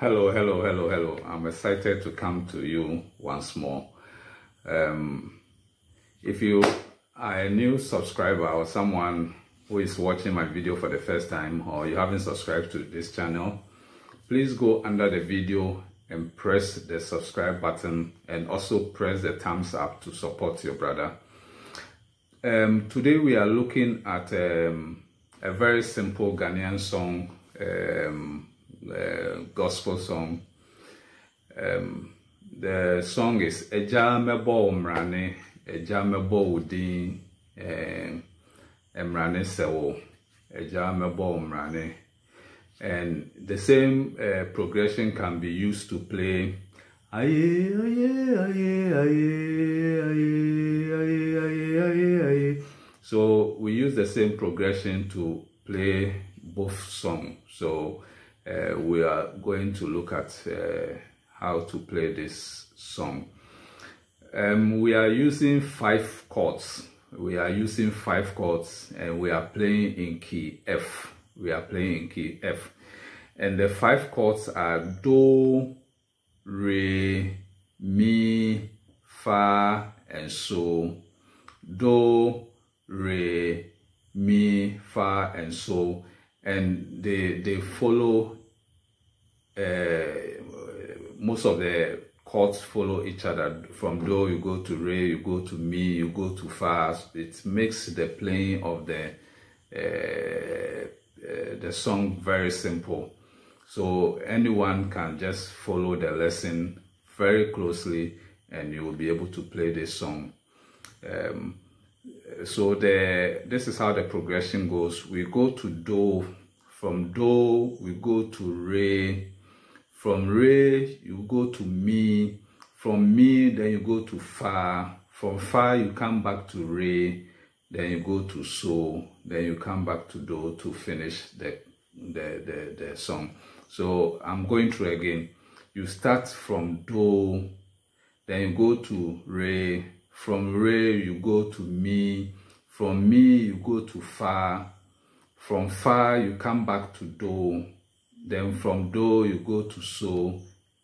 Hello, hello, hello, hello. I'm excited to come to you once more. Um, if you are a new subscriber or someone who is watching my video for the first time or you haven't subscribed to this channel, please go under the video and press the subscribe button and also press the thumbs up to support your brother. Um, today we are looking at um, a very simple Ghanaian song, uh, gospel song. Um, the song is Agya Mebo Mmerane, Agya Mebo Udin, um, Mmerane Sewo, Agya Mebo Mmerane. And the same uh, progression can be used to play Aye, aye, aye, aye, aye, aye, aye, aye, So we use the same progression to play both songs. So uh, we are going to look at uh, how to play this song. Um, we are using five chords. We are using five chords and we are playing in key F. We are playing in key F. And the five chords are Do, Re, Mi, Fa, and So. Do, Re, Mi, Fa, and So. And they, they follow, most of the chords follow each other. From Do, you go to Re, you go to Mi, you go to Fa. It makes the playing of the, uh, uh, the song very simple. So anyone can just follow the lesson very closely and you will be able to play this song. Um, so the this is how the progression goes. We go to Do, from Do we go to Re, from Re you go to Mi, from Mi then you go to Fa, from Fa you come back to Re, then you go to So, then you come back to Do to finish the the, the, the song. So I'm going through again. You start from Do, then you go to Re. From Re, you go to Mi. From Mi, you go to Fa. From Fa, you come back to Do. Then from Do, you go to So.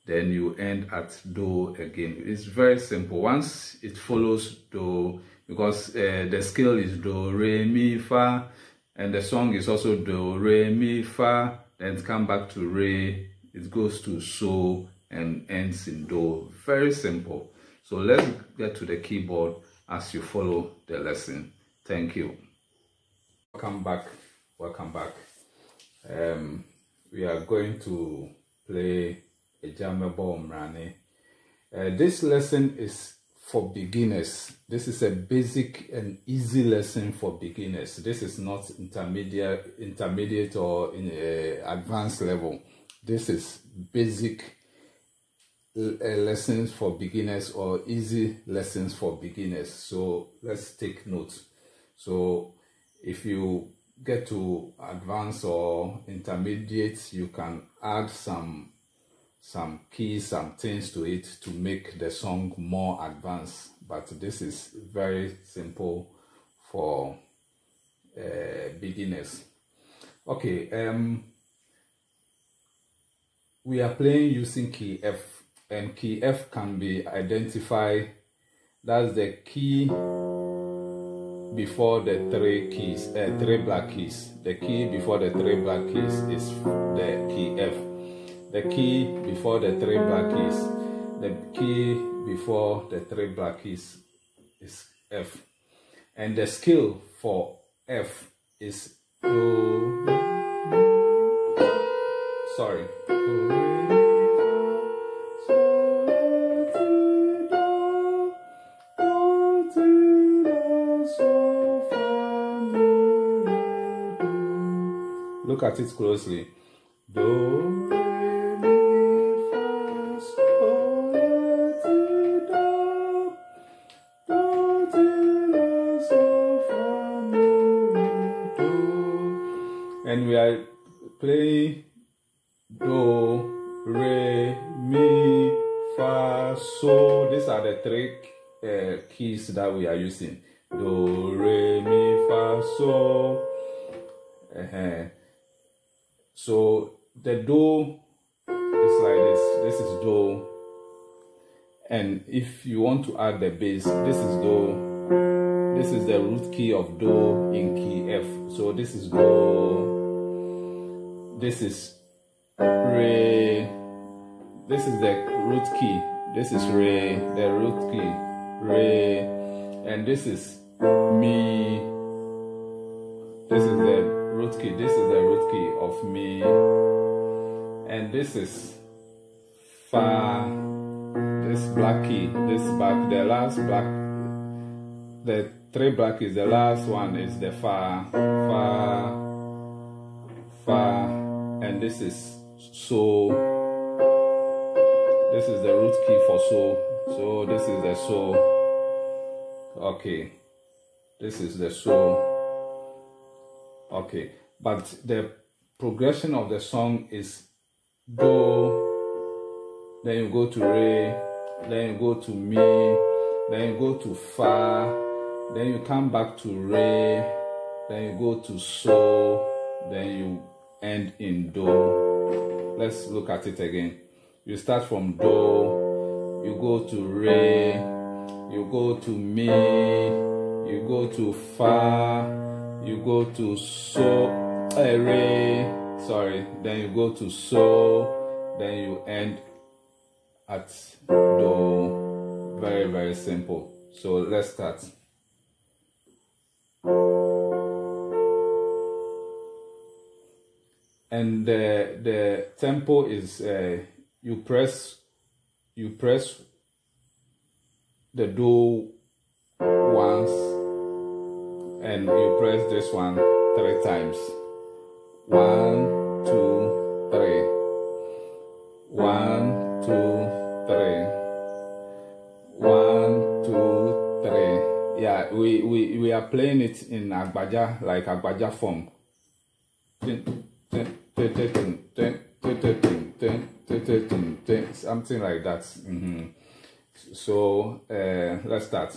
Then you end at Do again. It's very simple. Once it follows Do, because uh, the scale is Do, Re, Mi, Fa, and the song is also Do, Re, Mi, Fa, then come back to Re, it goes to So and ends in Do. Very simple. So let's get to the keyboard as you follow the lesson. Thank you. Welcome back. Welcome back. Um, we are going to play Agya Mebo Mmerane. Uh, this lesson is for beginners. This is a basic and easy lesson for beginners. This is not intermediate, intermediate or in a advanced level. This is basic uh, lessons for beginners or easy lessons for beginners. So let's take notes. So if you get to advanced or intermediate, you can add some some keys, some things to it to make the song more advanced. But this is very simple for uh, beginners. Okay, um, we are playing using key F, and key F can be identified. That's the key before the three keys, uh, three black keys. The key before the three black keys is the key F the key before the three black keys. The key before the three black keys is F. And the scale for F is Do. Sorry. At it closely. Do. and we are playing do, re, mi, fa, so. These are the three uh, keys that we are using. Do, re, mi, fa, so. Uh -huh. So the do is like this. This is Do. And if you want to add the bass, this is Do. This is the root key of Do in key F. So this is Do. This is Re. This is the root key. This is Re, the root key. Re. And this is Mi. This is the root key. This is the root key of Mi. And this is Fa. This black key. This back, the last black, the three black is The last one is the Fa. Fa. Fa. And this is So. This is the root key for So. So this is the So. Okay. This is the So. Okay. But the progression of the song is Do, then you go to Re, then you go to Mi, then you go to Fa, then you come back to Re, then you go to So, then you end in Do. Let's look at it again. You start from Do, you go to Re, you go to Mi, you go to Fa, you go to So, uh, Re, sorry, then you go to So, then you end at Do. Very, very simple. So let's start. And the, the tempo is uh, you press you press the Do once and you press this one three times. One, two, three. One, two, three. One, two, three. Yeah, we, we, we are playing it in Agbaja, like Agbaja form. Something like that. Mm-hmm. So uh, let's start.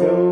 you.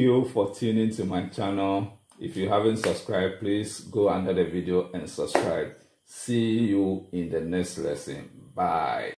You for tuning to my channel. If you haven't subscribed, please go under the video and subscribe. See you in the next lesson. Bye.